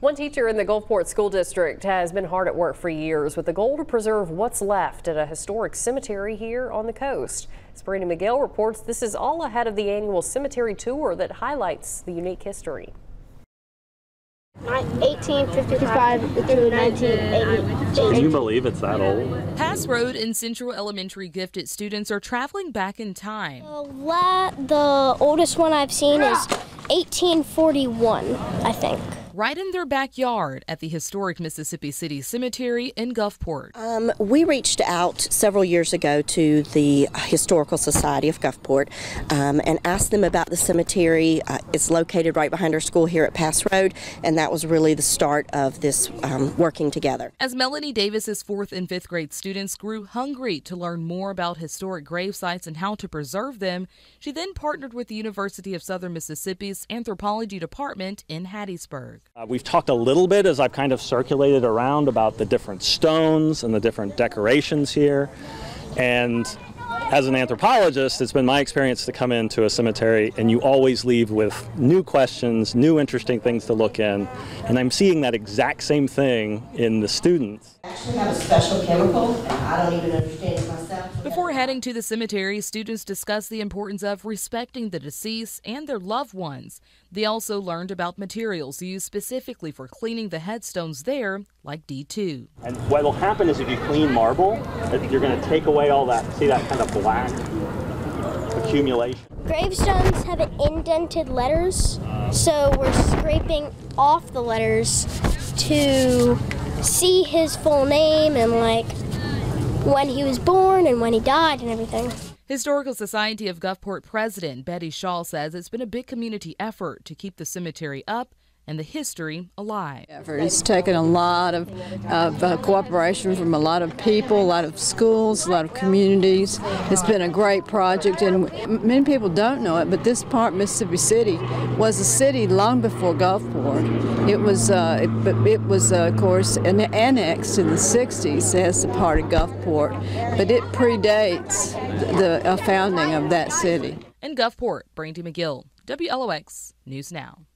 One teacher in the Gulfport School District has been hard at work for years with the goal to preserve what's left at a historic cemetery here on the coast. As Brandon Miguel reports, this is all ahead of the annual cemetery tour that highlights the unique history. 1855 to 1980. Can you believe it's that old? Pass Road and Central Elementary gifted students are traveling back in time. The, la- the oldest one I've seen is 1841, I think. Right in their backyard at the historic Mississippi City Cemetery in Gulfport. Um, we reached out several years ago to the Historical Society of Gulfport um, and asked them about the cemetery. Uh, it's located right behind our school here at Pass Road, and that was really the start of this um, working together. As Melanie Davis's fourth and fifth grade students grew hungry to learn more about historic grave sites and how to preserve them, she then partnered with the University of Southern Mississippi's anthropology department in Hattiesburg. Uh, we've talked a little bit as I've kind of circulated around about the different stones and the different decorations here. And as an anthropologist, it's been my experience to come into a cemetery and you always leave with new questions, new interesting things to look in. And I'm seeing that exact same thing in the students. Actually have a special chemical, and I don't even understand it myself. Before heading to the cemetery, students discussed the importance of respecting the deceased and their loved ones. They also learned about materials used specifically for cleaning the headstones there, like D2. And what will happen is if you clean marble, you're going to take away all that, see that kind of black accumulation. Gravestones have indented letters, so we're scraping off the letters to see his full name and like when he was born and when he died and everything. Historical Society of Gulfport president Betty Shaw says it's been a big community effort to keep the cemetery up and the history alive. It's taken a lot of, of uh, cooperation from a lot of people, a lot of schools, a lot of communities. It's been a great project, and many people don't know it, but this part, Mississippi City, was a city long before Gulfport. It was, uh, it, it was uh, of course, an annexed in the 60s as a part of Gulfport, but it predates the uh, founding of that city. In Gulfport, Brandy McGill, WLOX News Now.